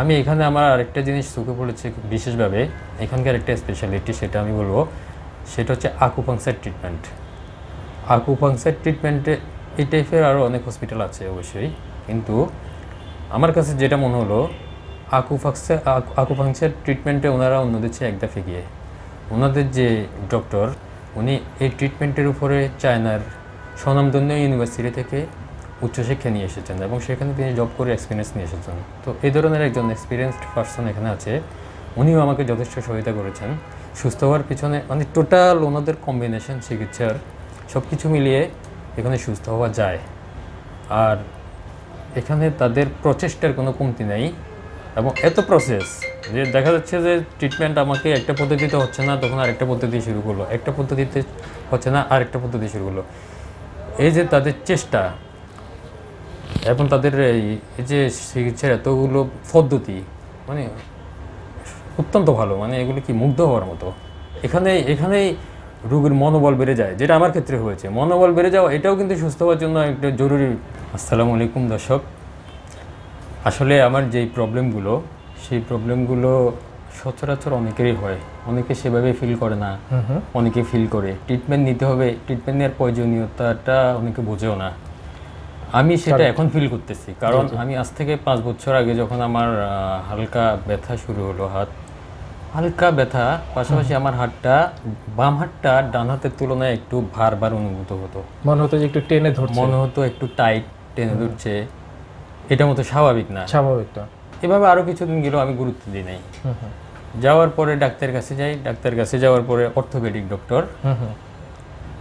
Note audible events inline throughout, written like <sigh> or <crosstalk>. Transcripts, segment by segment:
আমি এখানে আমার আরেকটা জিনিস চোখে পড়েছে বিশেষভাবে। এখানকার একটা স্পেশালিটি সেটা আমি বলব, সেটা হচ্ছে আকুপাংসার ট্রিটমেন্ট আকুপাংসার ট্রিটমেন্টে এই টাইপের আরও অনেক হসপিটাল আছে অবশ্যই, কিন্তু আমার কাছে যেটা মনে হলো আকুপাংসার আকুপাংসার ট্রিটমেন্টে ওনারা অন্যদের চেয়ে একদা ফেগিয়ে ওনাদের যে ডক্টর উনি এই ট্রিটমেন্টের উপরে চায়নার স্বনামধন্য ইউনিভার্সিটি থেকে উচ্চশিক্ষা নিয়ে এসেছেন এবং সেখানে তিনি জব করে এক্সপিরিয়েন্স নিয়ে এসেছেন। তো এই ধরনের একজন এক্সপিরিয়েন্সড পার্সন এখানে আছে। উনিও আমাকে যথেষ্ট সহায়তা করেছেন। সুস্থ হওয়ার পিছনে মানে টোটাল ওনাদের কম্বিনেশন চিকিৎসার সব কিছু মিলিয়ে এখানে সুস্থ হওয়া যায়। আর এখানে তাদের প্রচেষ্টার কোনো কমতি নেই এবং এত প্রসেস যে দেখা যাচ্ছে যে ট্রিটমেন্ট আমাকে একটা পদ্ধতিতে হচ্ছে না, তখন আরেকটা পদ্ধতি শুরু করল। একটা পদ্ধতিতে হচ্ছে না, আরেকটা পদ্ধতি শুরু করল। এই যে তাদের চেষ্টা এবং তাদের এই এই যে চিকিৎসার এতগুলো পদ্ধতি মানে অত্যন্ত ভালো মানে এগুলো কি মুগ্ধ হওয়ার মতো। এখানে এখানেই রোগীর মনোবল বেড়ে যায় যেটা আমার ক্ষেত্রে হয়েছে। মনোবল বেড়ে যাওয়া এটাও কিন্তু সুস্থ হওয়ার জন্য একটা জরুরি। আসসালামু আলাইকুম দর্শক। আসলে আমার যেই প্রবলেমগুলো সেই প্রবলেমগুলো সচরাচর অনেকেরই হয়। অনেকে সেভাবে ফিল করে না। অনেকে ফিল করে। ট্রিটমেন্ট নিতে হবে। ট্রিটমেন্ট নেওয়ার প্রয়োজনীয়তাটা অনেকে বোঝেও না। আমি সেটা এখন ফিল করতেছি। কারণ আমি আজ থেকে পাঁচ বছর আগে যখন আমার হালকা ব্যথা শুরু হলো হাত হালকা ব্যথা পাশাপাশি আমার হাতটা বাম হাতটা ডান হাতের তুলনায় একটু ভার ভার অনুভূত হতো। মনে হতো যে একটু টেনে ধরছে। মনে হতো একটু টাইট টেনে ধরছে। এটা মতো স্বাভাবিক না। স্বাভাবিকটা এভাবে আরও কিছুদিন গেলেও আমি গুরুত্ব দিই নাই। যাওয়ার পরে ডাক্তারের কাছে যাই। ডাক্তারের কাছে যাওয়ার পরে অর্থোপেডিক ডক্টর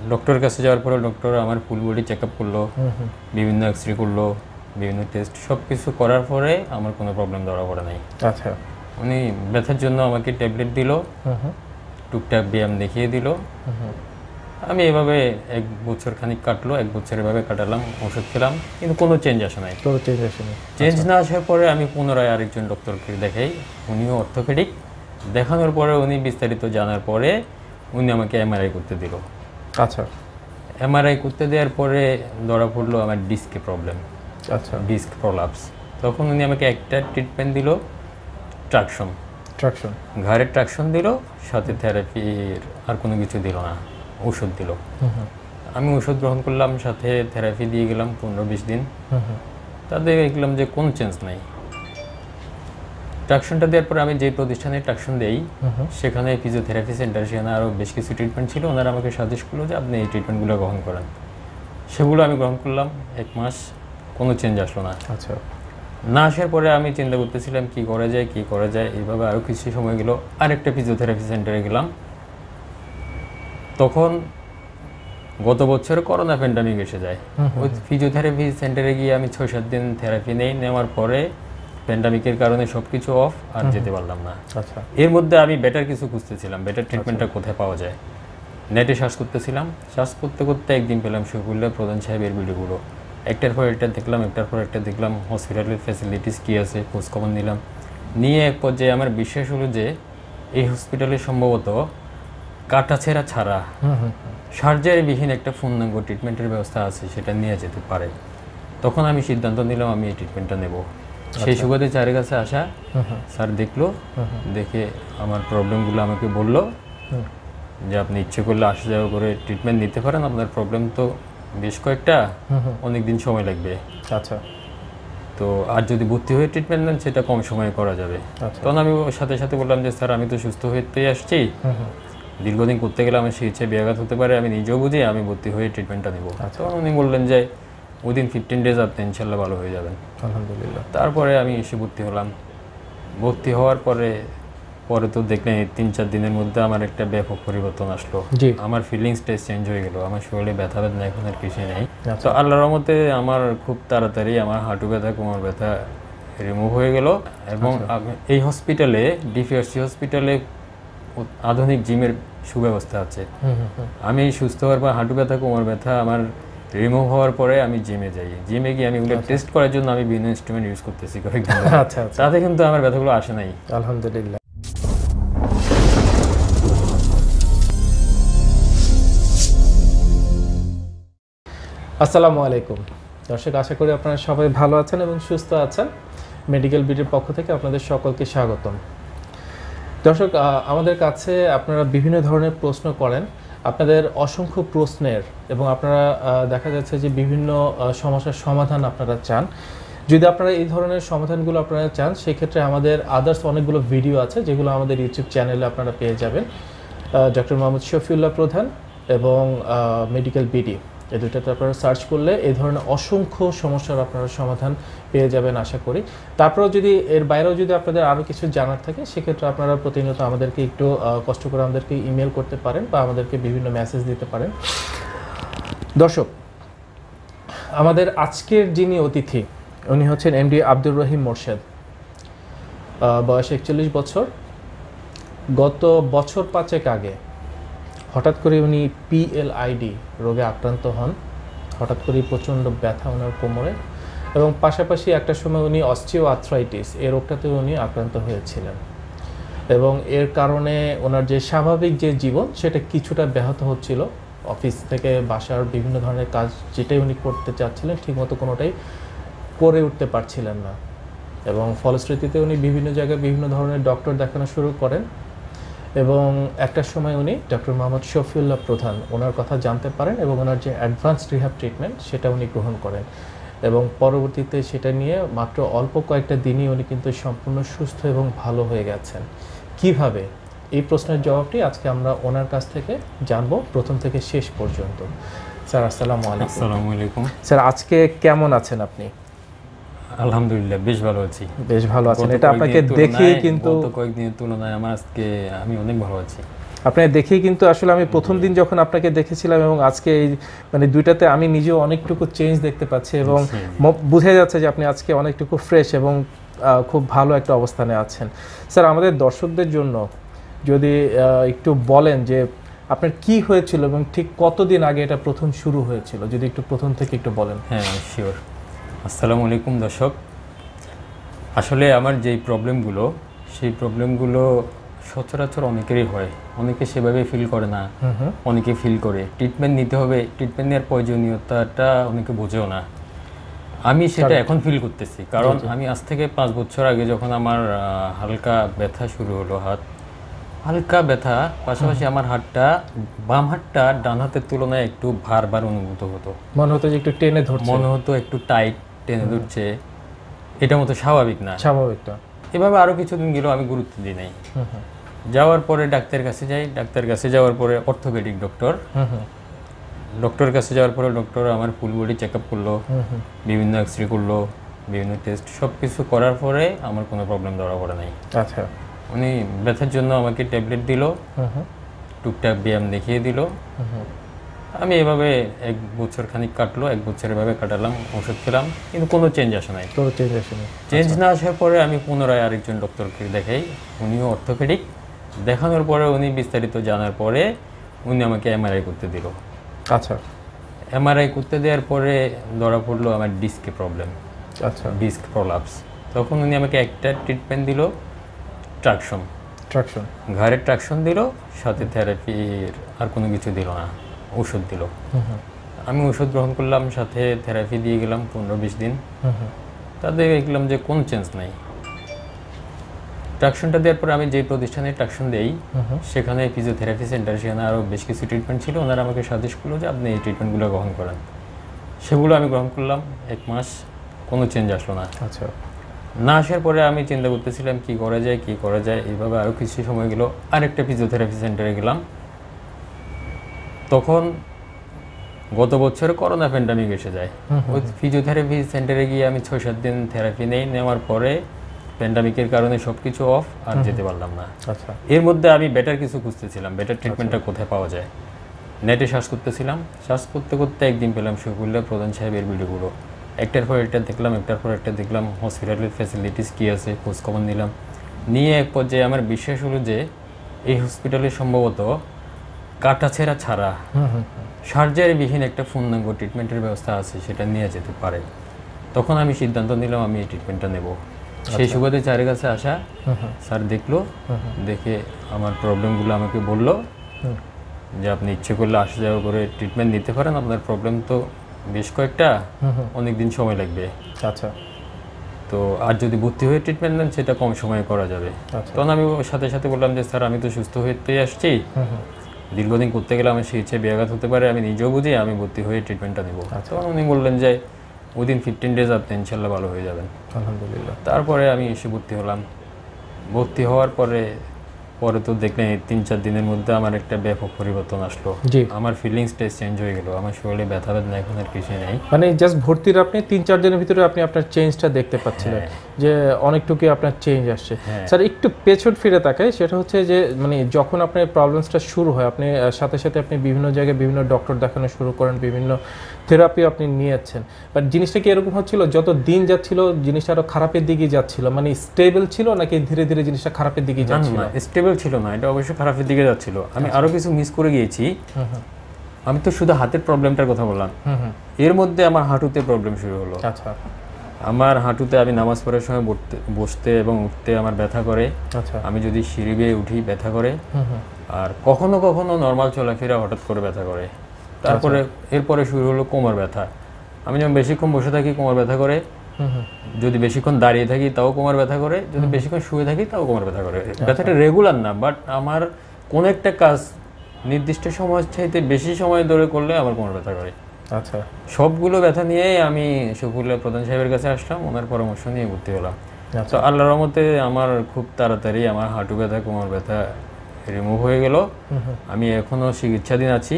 ডক্টরের কাছে যাওয়ার পরে ডক্টর আমার ফুল বডি চেক আপ করল বিভিন্ন এক্স রে করল বিভিন্ন টেস্ট সব কিছু করার পরে আমার কোনো প্রবলেম ধরা পড়ে নাই। আচ্ছা। উনি ব্যথার জন্য আমাকে ট্যাবলেট দিল টুকটাক ব্যায়াম দেখিয়ে দিল। আমি এভাবে এক বছর খানিক কাটলো এক বছর এভাবে কাটালাম ওষুধ খেলাম কিন্তু কোনো চেঞ্জ আসে নাই। কোনো চেঞ্জ আসেনি চেঞ্জ না আসার পরে আমি পুনরায় আরেকজন ডক্টরকে দেখাই উনিও অর্থোপেডিক দেখানোর পরে উনি বিস্তারিত জানার পরে উনি আমাকে এমআরআই করতে দিল। আচ্ছা। এমআরআই করতে দেওয়ার পরে ধরা পড়ল আমার ডিস্কে প্রবলেম আচ্ছা। ডিস্ক প্রলাপস তখন উনি আমাকে একটা ট্রিটমেন্ট দিল ট্রাকশন ট্রাকশন ঘাড়ের ট্রাকশন দিল সাথে থেরাপির আর কোনো কিছু দিল না ওষুধ দিল। আমি ওষুধ গ্রহণ করলাম সাথে থেরাপি দিয়ে গেলাম পনেরো বিশ দিন। তাতে দেখলাম যে কোনো চেঞ্জ নাই। ট্রাকশনটা দেওয়ার পরে আমি যে প্রতিষ্ঠানে ট্রাকশন দেই সেখানে ফিজিওথেরাপি সেন্টার সেখানে আরও বেশ কিছু ট্রিটমেন্ট ছিল। ওনারা আমাকে সাজেস্ট করল যে আপনি এই ট্রিটমেন্টগুলো গ্রহণ করেন। সেগুলো আমি গ্রহণ করলাম এক মাস কোনো চেঞ্জ আসলো না। আচ্ছা। না আসার পরে আমি চিন্তা করতেছিলাম কি করা যায় কি করা যায়? এইভাবে আরও কিছু সময় গেল। আরেকটা ফিজিওথেরাপি সেন্টারে গেলাম। তখন গত বছর করোনা প্যান্ডামিক এসে যায়। ওই ফিজিওথেরাপি সেন্টারে গিয়ে আমি ছয় সাত দিন থেরাপি নেই। নেওয়ার পরে প্যান্ডামিকের কারণে সব কিছু অফ আর যেতে পারলাম না। আচ্ছা। এর মধ্যে আমি বেটার কিছু খুঁজতেছিলাম বেটার ট্রিটমেন্টটা কোথায় পাওয়া যায়? নেটে সার্চ করতেছিলাম সার্চ করতে করতে একদিন পেলাম শফিউল্লাহ প্রধান সাহেবের ভিডিওগুলো একটার পর একটা দেখলাম একটার পর একটা দেখলাম হসপিটালের ফ্যাসিলিটিস কী আছে খোঁজখবর নিলাম। নিয়ে এক পর্যায়ে আমার বিশ্বাস হলো যে এই হসপিটালে সম্ভবত কাটাছেড়া ছাড়া সার্জারিবিহীন একটা পূর্ণাঙ্গ ট্রিটমেন্টের ব্যবস্থা আছে সেটা নিয়ে যেতে পারে। তখন আমি সিদ্ধান্ত নিলাম আমি এই ট্রিটমেন্টটা নেব। সেই সুবাদে চারের কাছে আসা স্যার দেখল দেখে আমার প্রবলেমগুলো আমাকে বলল। যে আপনি ইচ্ছে করলে আসা যাওয়া করে ট্রিটমেন্ট নিতে পারেন আপনার প্রবলেম তো বেশ কয়েকটা অনেক দিন সময় লাগবে। আচ্ছা। তো আর যদি ভর্তি হয়ে ট্রিটমেন্ট নেন সেটা কম সময়ে করা যাবে। আচ্ছা। তখন আমি ওর সাথে সাথে বললাম যে স্যার আমি তো সুস্থ হতেই আসছি। দীর্ঘদিন করতে গেলে আমার সেই ইচ্ছে ব্যাঘাত হতে পারে আমি নিজেও বুঝি আমি ভর্তি হয়ে ট্রিটমেন্টটা নেব। আচ্ছা। তখন উনি বললেন যে উইদিন ফিফটিন ডেজ আপনি ইনশাল্লাহ ভালো হয়ে যাবেন। আলহামদুলিল্লাহ। তারপরে আমি এসে ভর্তি হলাম। ভর্তি হওয়ার পরে পরে তো দেখলেন এই তিন চার দিনের মধ্যে আমার একটা ব্যাপক পরিবর্তন আসলো। আমার ফিলিংসটা চেঞ্জ হয়ে গেল। আমার শরীরে ব্যথা ব্যথা এখন আর কিছুই নেই। আচ্ছা। তো আল্লাহর রহমতে আমার খুব তাড়াতাড়ি আমার হাঁটু ব্যথা কোমর ব্যথা রিমুভ হয়ে গেল এবং এই হসপিটালে ডিপিআরসি হসপিটালে আধুনিক জিমের সুব্যবস্থা আছে। আমি সুস্থ হওয়ার পর হাঁটু ব্যথা কোমর ব্যথা আমার রিমুভ হওয়ার পরে আমি জিমে যাই। জিমে গিয়ে আমি ওগুলো টেস্ট করার জন্য আমি বিভিন্ন ইনস্ট্রুমেন্ট ইউজ করতেছি কয়েকদিন <laughs> আচ্ছা আচ্ছা। তাতে কিন্তু আমার ব্যথাগুলো আসে নাই। আলহামদুলিল্লাহ। আসসালামু আলাইকুম। দর্শক আশা করি আপনারা সবাই ভালো আছেন এবং সুস্থ আছেন। মেডিকেল বিটের পক্ষ থেকে আপনাদের সকলকে স্বাগতম। দর্শক আমাদের কাছে আপনারা বিভিন্ন ধরনের প্রশ্ন করেন। আপনাদের অসংখ্য প্রশ্নের এবং আপনারা দেখা যাচ্ছে যে বিভিন্ন সমস্যার সমাধান আপনারা চান। যদি আপনারা এই ধরনের সমাধানগুলো আপনারা চান, সেক্ষেত্রে আমাদের আদার্স অনেকগুলো ভিডিও আছে যেগুলো আমাদের ইউটিউব চ্যানেলে আপনারা পেয়ে যাবেন। ডক্টর মোহাম্মদ শফিউল্লাহ প্রধান এবং মেডিকেল বিডি। এই দুইটাতে আপনারা সার্চ করলে এই ধরনের অসংখ্য সমস্যার আপনারা সমাধান পেয়ে যাবেন আশা করি। তারপরেও যদি, এর বাইরেও যদি আপনাদের আরও কিছু জানার থাকে, সেক্ষেত্রে আপনারা প্রতিনিয়ত আমাদেরকে একটু কষ্ট করে আমাদেরকে ইমেল করতে পারেন বা আমাদেরকে বিভিন্ন মেসেজ দিতে পারেন। দর্শক, আমাদের আজকের যিনি অতিথি, উনি হচ্ছেন এমডি আব্দুর রহিম মোর্শেদ। বয়স একচল্লিশ বছর। গত বছর পাঁচেক আগে হঠাৎ করে উনি পিএলআইডি রোগে আক্রান্ত হন। হঠাৎ করেই প্রচণ্ড ব্যথা ওনার কোমরে এবং পাশাপাশি একটা সময় উনি অস্টিও আর্থ্রাইটিস এই রোগটাতেও উনি আক্রান্ত হয়েছিলেন। এবং এর কারণে ওনার যে স্বাভাবিক যে জীবন, সেটা কিছুটা ব্যাহত হচ্ছিল। অফিস থেকে বাসার বিভিন্ন ধরনের কাজ যেটাই উনি করতে চাচ্ছিলেন, ঠিকমতো কোনোটাই করে উঠতে পারছিলেন না। এবং ফলশ্রুতিতে উনি বিভিন্ন জায়গায় বিভিন্ন ধরনের ডক্টর দেখানো শুরু করেন। এবং একটা সময় উনি ডক্টর মোহাম্মদ শফিউল্লাহ প্রধান ওনার কথা জানতে পারেন এবং ওনার যে অ্যাডভান্স রিহ্যাব ট্রিটমেন্ট সেটা উনি গ্রহণ করেন। এবং পরবর্তীতে সেটা নিয়ে মাত্র অল্প কয়েকটা দিনই উনি কিন্তু সম্পূর্ণ সুস্থ এবং ভালো হয়ে গেছেন। কীভাবে? এই প্রশ্নের জবাবটি আজকে আমরা ওনার কাছ থেকে জানব প্রথম থেকে শেষ পর্যন্ত। স্যার আসসালামু আলাইকুম। আসসালামু আলাইকুম। স্যার আজকে কেমন আছেন আপনি? আলহামদুলিল্লাহ বেশ ভালো আছি। বেশ ভালো আছেন। এটা আপনাকে তুলনায়- কিন্তু গত কয়েকদিনের তুলনায় আমার আজকে আমি অনেক ভালো আছি। আপনাকে দেখেই কিন্তু আসলে আমি প্রথম দিন যখন আপনাকে দেখেছিলাম এবং আজকে এই মানে দুইটাতে আমি নিজেও অনেকটুকু চেঞ্জ দেখতে পাচ্ছি এবং বোঝা যাচ্ছে যে আপনি আজকে অনেকটুকু ফ্রেশ এবং খুব ভালো একটা অবস্থানে আছেন। স্যার আমাদের দর্শকদের জন্য যদি একটু বলেন যে আপনার কি হয়েছিল এবং ঠিক কতদিন আগে এটা প্রথম শুরু হয়েছিল? যদি একটু প্রথম থেকে একটু বলেন। হ্যাঁ শিওর আসসালামু আলাইকুম দর্শক। আসলে আমার যেই প্রবলেমগুলো সেই প্রবলেমগুলো সচরাচর অনেকেরই হয়। অনেকে সেভাবে ফিল করে না। অনেকে ফিল করে। ট্রিটমেন্ট নিতে হবে ট্রিটমেন্ট নেওয়ার প্রয়োজনীয়তাটা অনেকে বোঝেও না। আমি সেটা এখন ফিল করতেছি। কারণ আমি আজ থেকে পাঁচ বছর আগে যখন আমার হালকা ব্যথা শুরু হলো হাত হালকা ব্যথা পাশাপাশি আমার হাতটা বাম হাতটা ডান হাতের তুলনায় একটু ভার ভার অনুভূত হতো। মনে হতো যে একটু টেনে ধরছে। মনে হতো একটু টাইট টেনে ধরছে এটা মতো স্বাভাবিক না। স্বাভাবিক তো। এভাবে আরও কিছুদিন গেলেও আমি গুরুত্ব দিই নাই। যাওয়ার পরে ডাক্তারের কাছে যাই ডাক্তারের কাছে যাওয়ার পরে অর্থোপেডিক ডক্টর। ডক্টরের কাছে যাওয়ার পরে ডক্টর আমার ফুল বডি চেক আপ করল বিভিন্ন এক্স রে করল বিভিন্ন টেস্ট সব কিছু করার পরে আমার কোনো প্রবলেম ধরা পড়ে নাই। আচ্ছা। উনি ব্যথার জন্য আমাকে ট্যাবলেট দিল টুকটাক ব্যায়াম দেখিয়ে দিল। আমি এভাবে এক বছর খানিক কাটলো এক বছর এভাবে কাটালাম ওষুধ খেলাম কিন্তু কোনো চেঞ্জ আসে নাই। তোর চেঞ্জ আসেনি চেঞ্জ না আসার পরে আমি পুনরায় আরেকজন ডক্টরকে দেখাই উনিও অর্থোপেডিক দেখানোর পরে উনি বিস্তারিত জানার পরে উনি আমাকে এমআরআই করতে দিল। আচ্ছা। এমআরআই করতে দেওয়ার পরে ধরা পড়ল আমার ডিস্কে প্রবলেম আচ্ছা। ডিস্ক প্রলাপস তখন উনি আমাকে একটা ট্রিটমেন্ট দিল ট্রাকশন ট্রাকশন ঘাড়ের ট্রাকশন দিল সাথে থেরাপির আর কোনো কিছু দিল না। ওষুধ দিল। আমি ওষুধ গ্রহণ করলাম সাথে থেরাপি দিয়ে গেলাম পনেরো বিশ দিন। তাতে দেখলাম যে কোনো চেঞ্জ নাই। ট্রাকশনটা দেওয়ার পরে আমি যে প্রতিষ্ঠানে ট্রাকশন দেই সেখানে ফিজিওথেরাপি সেন্টার সেখানে আরও বেশ কিছু ট্রিটমেন্ট ছিল। ওনারা আমাকে সাজেস্ট করল যে আপনি এই ট্রিটমেন্টগুলো গ্রহণ করেন। সেগুলো আমি গ্রহণ করলাম এক মাস কোনো চেঞ্জ আসলো না। আচ্ছা। না আসার পরে আমি চিন্তা করতেছিলাম কি করা যায় কি করা যায় এইভাবে আরও কিছু সময় গেল। আরেকটা ফিজিওথেরাপি সেন্টারে গেলাম। তখন গত বছরে করোনা প্যান্ডামিক এসে যায়। ওই ফিজিওথেরাপি সেন্টারে গিয়ে আমি ছয় সাত দিন থেরাপি নেই নেওয়ার পরে প্যান্ডামিকের কারণে সব কিছু অফ আর যেতে পারলাম না। আচ্ছা। এর মধ্যে আমি বেটার কিছু খুঁজতেছিলাম বেটার ট্রিটমেন্টটা কোথায় পাওয়া যায়? নেটে সার্চ করতেছিলাম সার্চ করতে করতে একদিন পেলাম শফিউল্লাহ প্রধান সাহেবের ভিডিওগুলো একটার পর একটা দেখলাম একটার পর একটা দেখলাম হসপিটালের ফ্যাসিলিটিস কী আছে খোঁজখবর নিলাম। নিয়ে এক পর্যায়ে আমার বিশ্বাস হলো যে এই হসপিটালে সম্ভবত কাটাছেড়া ছাড়া সার্জারিবিহীন একটা পূর্ণাঙ্গ ট্রিটমেন্টের ব্যবস্থা আছে সেটা নিয়ে যেতে পারে। তখন আমি সিদ্ধান্ত নিলাম আমি এই ট্রিটমেন্টটা নেব। সেই সুবাদে চারের কাছে আসা স্যার দেখল দেখে আমার প্রবলেমগুলো আমাকে বলল যে আপনি ইচ্ছে করলে আসা যাওয়া করে ট্রিটমেন্ট নিতে পারেন আপনার প্রবলেম তো বেশ কয়েকটা অনেক দিন সময় লাগবে। আচ্ছা। তো আর যদি ভর্তি হয়ে ট্রিটমেন্ট নেন সেটা কম সময়ে করা যাবে। আচ্ছা। তখন আমি ওর সাথে সাথে বললাম যে স্যার আমি তো সুস্থ হতে আসছি। দীর্ঘদিন করতে গেলে আমার সেই ইচ্ছে ব্যাঘাত হতে পারে আমি নিজেও বুঝি আমি ভর্তি হয়ে ট্রিটমেন্টটা নেব। আচ্ছা। তখন উনি বললেন যে উইদিন ফিফটিন ডেজ আপনি ইনশাল্লাহ ভালো হয়ে যাবেন। আলহামদুলিল্লাহ। তারপরে আমি এসে ভর্তি হলাম। ভর্তি হওয়ার পরে পরে তো দেখলেন এই তিন চার দিনের মধ্যে আমার একটা ব্যাপক পরিবর্তন আসলো। আমার ফিলিংসটা চেঞ্জ হয়ে গেল আমার শরীরে ব্যথা বেদনা এখন আর কিছুই নেই। মানে জাস্ট ভর্তির আপনি তিন চার দিনের ভিতরে আপনি আপনার চেঞ্জটা দেখতে পাচ্ছিলেন যে অনেকটুকুই আপনার চেঞ্জ আসছে। হ্যাঁ। স্যার একটু পেছন ফিরে তাকাই সেটা হচ্ছে যে মানে যখন আপনার প্রবলেমসটা শুরু হয় আপনি সাথে সাথে আপনি বিভিন্ন জায়গায় বিভিন্ন ডক্টর দেখানো শুরু করেন বিভিন্ন থেরাপি আপনি নিয়েছেন। বাট জিনিসটা কি এরকম হচ্ছিল? যত দিন যাচ্ছিল জিনিসটা আরও খারাপের দিকে যাচ্ছিল। মানে স্টেবল ছিল নাকি ধীরে ধীরে জিনিসটা খারাপের দিকে যাচ্ছিল? স্টেবল ছিল না এটা অবশ্যই খারাপের দিকে যাচ্ছিল। আমি আরও কিছু মিস করে গিয়েছি। আমি তো শুধু হাতের প্রবলেমটার কথা বললাম। এর মধ্যে আমার হাঁটুতে প্রবলেম শুরু হলো। আচ্ছা। আমার হাঁটুতে আমি নামাজ পড়ার সময় বসতে এবং উঠতে আমার ব্যথা করে। আচ্ছা। আমি যদি সিঁড়ি বেয়ে উঠি ব্যথা করে। আর কখনো কখনো নর্মাল চলাফেরা হঠাৎ করে ব্যথা করে। তারপরে এরপরে শুরু হলো কোমর ব্যথা। আমি যখন বেশিক্ষণ বসে থাকি কোমর ব্যথা করে যদি বেশিক্ষণ দাঁড়িয়ে থাকি তাও কোমর ব্যথা করে যদি বেশিক্ষণ শুয়ে থাকি তাও কোমর ব্যথা করে। ব্যথাটা রেগুলার না বাট আমার কোন একটা কাজ নির্দিষ্ট সময় চাইতে বেশি সময় ধরে করলে আমার কোমর ব্যথা করে। আচ্ছা। সবগুলো ব্যথা নিয়েই আমি শফিউল্লাহ প্রধান সাহেবের কাছে আসলাম ওনার পরামর্শ নিয়ে ভর্তি হলাম। আচ্ছা। তো আল্লাহর রহমতে আমার খুব তাড়াতাড়ি আমার হাঁটু ব্যথা কোমর ব্যথা রিমুভ হয়ে গেল। আমি এখনও চিকিৎসাধীন আছি।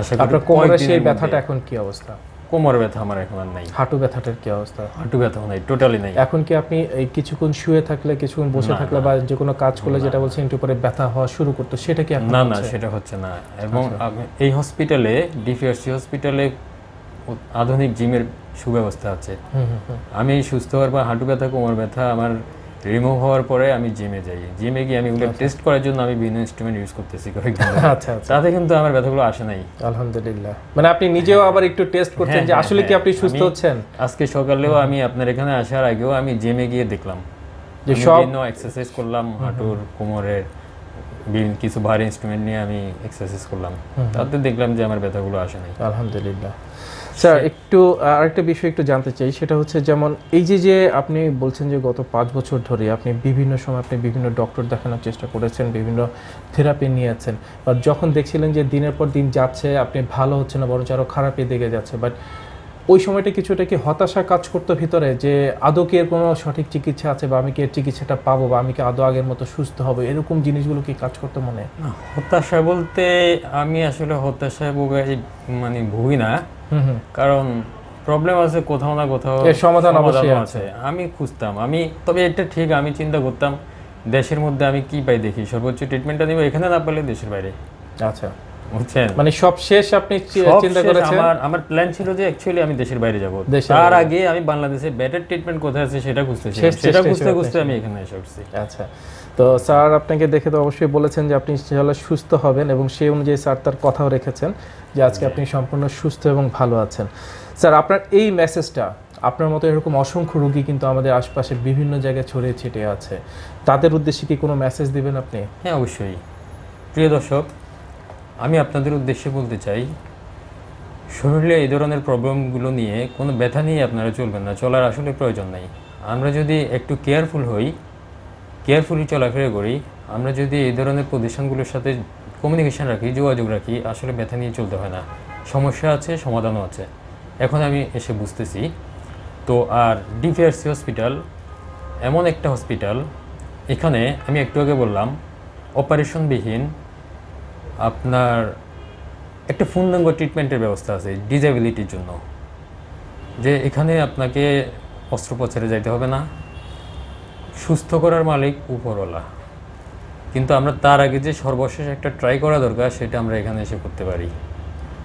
আশা করি আপনার কয়েকদিনের সেই ব্যথাটা এখন কি অবস্থা? কোমর ব্যথা আমার এখন আর নাই। হাঁটু ব্যথাটার কি অবস্থা? হাঁটু ব্যথা নাই টোটালি নাই। এখন কি আপনি এই কিছুক্ষণ শুয়ে থাকলে কিছুক্ষণ বসে থাকলে বা যে কোনো কাজ করলে যেটা বলছেন একটু পরে ব্যথা হওয়া শুরু করতো সেটা কি না না আচ্ছা। সেটা হচ্ছে না। এবং এই হসপিটালে ডিপিআরসি হসপিটালে আধুনিক জিমের সুব্যবস্থা আছে। আমি সুস্থ হওয়ার পর হাঁটু ব্যথা কোমর ব্যথা আমার রিমুভ হওয়ার পরে আমি জিমে যাই। জিমে গিয়ে আমি ওগুলো টেস্ট করার জন্য আমি বিভিন্ন ইনস্ট্রুমেন্ট ইউজ করতেছি। <laughs> আচ্ছা আচ্ছা। তাতে কিন্তু আমার ব্যথাগুলো আসে নাই। আলহামদুলিল্লাহ। মানে আপনি নিজেও আবার একটু টেস্ট করছেন হ্যাঁ, যে হ্যাঁ, আসলে কি হ্যাঁ। আপনি সুস্থ হচ্ছেন? আজকে সকালেও আমি আপনার এখানে আসার আগেও আমি জিমে গিয়ে দেখলাম। যে সব এক্সারসাইজ করলাম হাঁটুর কোমরের বিভিন্ন কিছু ভারী ইনস্ট্রুমেন্ট নিয়ে আমি এক্সারসাইজ করলাম। তাতে দেখলাম যে আমার ব্যথাগুলো আসে নাই। আলহামদুলিল্লাহ। স্যার একটু আরেকটা বিষয় একটু জানতে চাই। সেটা হচ্ছে যেমন এই যে যে আপনি বলছেন যে গত পাঁচ বছর ধরে আপনি বিভিন্ন সময় আপনি বিভিন্ন ডক্টর দেখানোর চেষ্টা করেছেন বিভিন্ন থেরাপি নিয়েছেন। বাট যখন দেখছিলেন যে দিনের পর দিন যাচ্ছে আপনি ভালো হচ্ছে না বরঞ্চ আরও খারাপের দিকে যাচ্ছে। বাট ওই সময়টা কিছুটা কি হতাশা কাজ করতো ভিতরে যে আদৌ কি এর কোনো সঠিক চিকিৎসা আছে বা আমি কি এর চিকিৎসাটা পাবো বা আমি কি আদৌ আগের মতো সুস্থ হব? এরকম জিনিসগুলো কি কাজ করতো মনে? হতাশা বলতে আমি আসলে হতাশায় ভোগাই মানে ভুগি না। কারণ প্রবলেম আছে কোথাও না কোথাও সমাধান অবশ্যই আছে। আমি খুঁজতাম। আমি তবে এটা ঠিক আমি চিন্তা করতাম দেশের মধ্যে আমি কি পাই দেখি? সর্বোচ্চ ট্রিটমেন্টটা নিব এখানে না পেলে দেশের বাইরে। আচ্ছা। মানে সব শেষ আপনি চিন্তা করেছেন? আমার আমার প্ল্যান ছিল যে অ্যাকচুয়ালি আমি দেশের বাইরে যাব। তার আগে আমি বাংলাদেশে বেটার ট্রিটমেন্ট কোথায় আছে সেটা খুঁজতেছি সেটা খুঁজতে খুঁজতে আমি এখানে এসে উঠছি আচ্ছা। তো স্যার আপনাকে দেখে তো অবশ্যই বলেছেন যে আপনি ইনশাআল্লাহ সুস্থ হবেন এবং সেই অনুযায়ী স্যার তার কথাও রেখেছেন যে আজকে আপনি সম্পূর্ণ সুস্থ এবং ভালো আছেন। স্যার আপনার এই মেসেজটা আপনার মতো এরকম অসংখ্য রোগী কিন্তু আমাদের আশপাশে বিভিন্ন জায়গায় ছড়িয়ে ছিটিয়ে আছে। তাদের উদ্দেশ্যে কি কোনো মেসেজ দিবেন আপনি? হ্যাঁ অবশ্যই। প্রিয় দর্শক আমি আপনাদের উদ্দেশ্যে বলতে চাই শরীরে এই ধরনের প্রবলেমগুলো নিয়ে কোনো ব্যথা নিয়ে আপনারা চলবেন না, চলার আসলে প্রয়োজন নেই। আমরা যদি একটু কেয়ারফুল হই, কেয়ারফুলি চলাফেরা করি, আমরা যদি এই ধরনের প্রতিষ্ঠানগুলোর সাথে কমিউনিকেশান রাখি, যোগাযোগ রাখি, আসলে ব্যথা নিয়ে চলতে হয় না। সমস্যা আছে, সমাধানও আছে। এখন আমি এসে বুঝতেছি, তো আর ডিপিআরসি হসপিটাল, এমন একটা হসপিটাল, এখানে আমি একটু আগে বললাম, অপারেশনবিহীন আপনার একটা পূর্ণাঙ্গ ট্রিটমেন্টের ব্যবস্থা আছে ডিজেবিলিটির জন্য। যে এখানে আপনাকে অস্ত্রোপচারে যাইতে হবে না। সুস্থ করার মালিক উপরওয়ালা। কিন্তু আমরা তার আগে যে সর্বশেষ একটা ট্রাই করা দরকার, সেটা আমরা এখানে এসে করতে পারি।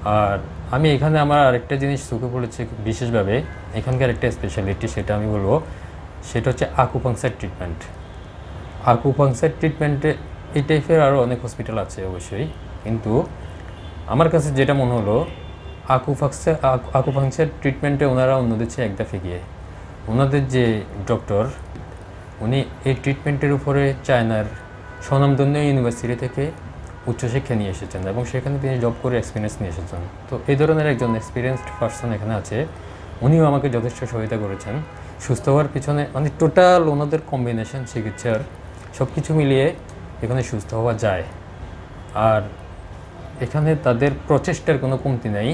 আর আমি এখানে আমার আরেকটা জিনিস চোখে পড়েছে বিশেষভাবে, এখানকার একটা স্পেশালিটি সেটা আমি বলব, সেটা হচ্ছে আকুপাংসার ট্রিটমেন্ট আকুপাংসার ট্রিটমেন্টে এই টাইপের আরও অনেক হসপিটাল আছে অবশ্যই। কিন্তু আমার কাছে যেটা মনে হলো আকুপাংসার আকুপাংসার ট্রিটমেন্টে ওনারা অন্যদের চেয়ে একদা ফেগিয়ে ওনাদের যে ডক্টর উনি এই ট্রিটমেন্টের উপরে চায়নার স্বনামধন্য ইউনিভার্সিটি থেকে উচ্চশিক্ষা নিয়ে এসেছেন এবং সেখানে তিনি জব করে এক্সপিরিয়েন্স নিয়ে এসেছেন। তো এই ধরনের একজন এক্সপিরিয়েন্সড পার্সন এখানে আছে। উনিও আমাকে যথেষ্ট সহায়তা করেছেন। সুস্থ হওয়ার পিছনে মানে টোটাল ওনাদের কম্বিনেশন চিকিৎসার সব কিছু মিলিয়ে এখানে সুস্থ হওয়া যায়। আর এখানে তাদের প্রচেষ্টার কোনো কমতি নেই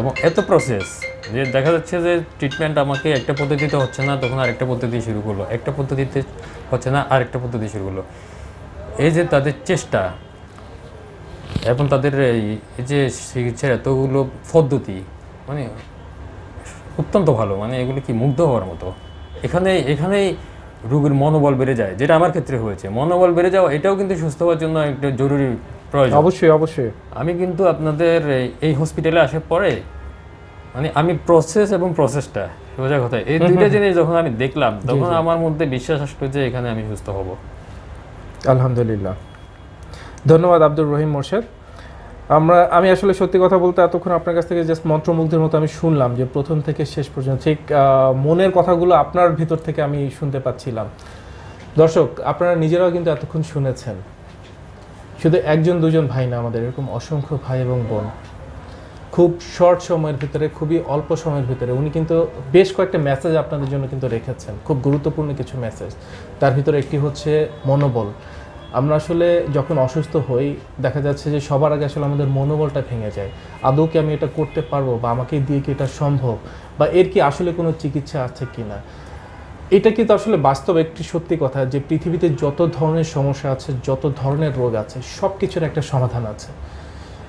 এবং এত প্রসেস যে দেখা যাচ্ছে যে ট্রিটমেন্ট আমাকে একটা পদ্ধতিতে হচ্ছে না, তখন আরেকটা পদ্ধতি শুরু করল। একটা পদ্ধতিতে হচ্ছে না, আরেকটা পদ্ধতি শুরু করল। এই যে তাদের চেষ্টা এবং তাদের এই যে চিকিৎসার এতগুলো পদ্ধতি মানে অত্যন্ত ভালো মানে এগুলো কি মুগ্ধ হওয়ার মতো। এখানে, এখানেই রোগীর মনোবল বেড়ে যায় যেটা আমার ক্ষেত্রে হয়েছে। মনোবল বেড়ে যাওয়া এটাও কিন্তু সুস্থ হওয়ার জন্য একটা জরুরি প্রয়োজন। অবশ্যই অবশ্যই। আমি কিন্তু আপনাদের এই- হসপিটালে আসার পরে মানে আমি প্রসেস এবং প্রসেসটা সোজা কথা এই দুইটা জিনিস যখন আমি দেখলাম তখন আমার মধ্যে বিশ্বাস আসলো যে এখানে আমি সুস্থ হব। আলহামদুলিল্লাহ। ধন্যবাদ আব্দুর রহিম মোর্শেদ। আমরা, আমি আসলে সত্যি কথা বলতে এতক্ষণ আপনার কাছ থেকে জাস্ট মন্ত্রমুগ্ধের মতো আমি শুনলাম যে প্রথম থেকে শেষ পর্যন্ত, ঠিক মনের কথাগুলো আপনার ভিতর থেকে আমি শুনতে পাচ্ছিলাম। দর্শক, আপনারা নিজেরাও কিন্তু এতক্ষণ শুনেছেন। শুধু একজন, দুজন ভাই না, আমাদের এরকম অসংখ্য ভাই এবং বোন। খুব শর্ট সময়ের ভিতরে, খুবই অল্প সময়ের ভিতরে উনি কিন্তু বেশ কয়েকটা মেসেজ আপনাদের জন্য কিন্তু রেখেছেন। খুব গুরুত্বপূর্ণ কিছু মেসেজ তার ভিতরে একটি হচ্ছে মনোবল। আমরা আসলে যখন অসুস্থ হই, দেখা যাচ্ছে যে সবার আগে আসলে আমাদের মনোবলটা ভেঙে যায়। আদৌ কি আমি এটা করতে পারব বা আমাকে দিয়ে কি এটা সম্ভব? বা এর কি আসলে কোনো চিকিৎসা আছে কি না এটা কিন্তু আসলে বাস্তব একটি সত্যি কথা যে পৃথিবীতে যত ধরনের সমস্যা আছে, যত ধরনের রোগ আছে সব কিছুর একটা সমাধান আছে।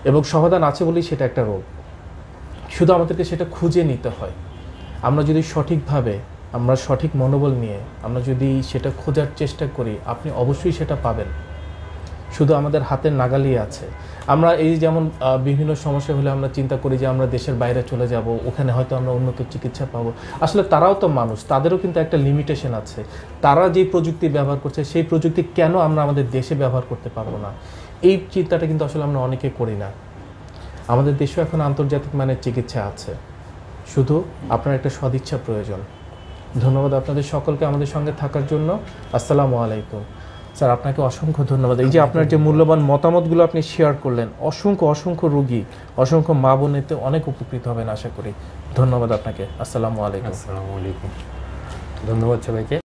এবং সমাধান আছে বলেই সেটা একটা রোগ। শুধু আমাদেরকে সেটা খুঁজে নিতে হয়। আমরা যদি সঠিকভাবে আমরা সঠিক মনোবল নিয়ে আমরা যদি সেটা খোঁজার চেষ্টা করি, আপনি অবশ্যই সেটা পাবেন। শুধু আমাদের হাতের নাগালি আছে। আমরা এই যেমন বিভিন্ন সমস্যা হলে আমরা চিন্তা করি যে আমরা দেশের বাইরে চলে যাব, ওখানে হয়তো আমরা উন্নত চিকিৎসা পাবো। আসলে তারাও তো মানুষ, তাদেরও কিন্তু একটা লিমিটেশন আছে। তারা যে প্রযুক্তি ব্যবহার করছে, সেই প্রযুক্তি কেন আমরা আমাদের দেশে ব্যবহার করতে পারব না? এই চিন্তাটা কিন্তু আসলে আমরা অনেকে করি না। আমাদের দেশেও এখন আন্তর্জাতিক মানের চিকিৎসা আছে। শুধু আপনার একটা সদিচ্ছা প্রয়োজন। ধন্যবাদ আপনাদের সকলকে আমাদের সঙ্গে থাকার জন্য। আসসালামু আলাইকুম। স্যার, আপনাকে অসংখ্য ধন্যবাদ। এই যে আপনার যে মূল্যবান মতামতগুলো আপনি শেয়ার করলেন, অসংখ্য অসংখ্য রোগী, অসংখ্য মা বোনেতে অনেক উপকৃত হবেন আশা করি। ধন্যবাদ আপনাকে। আসসালামু আলাইকুম। আসসালামু আলাইকুম। ধন্যবাদ সবাইকে।